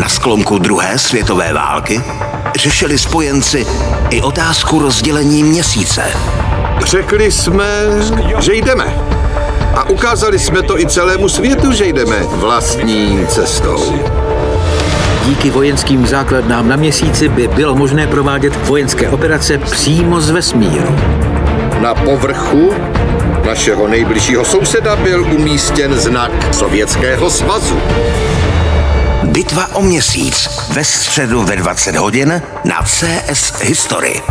Na sklonku druhé světové války řešili spojenci i otázku rozdělení měsíce. Řekli jsme, že jdeme. A ukázali jsme to i celému světu, že jdeme vlastní cestou. Díky vojenským základnám na měsíci by bylo možné provádět vojenské operace přímo z vesmíru. Na povrchu našeho nejbližšího souseda byl umístěn znak Sovětského svazu. Bitva o měsíc ve středu ve 20 hodin na CS History.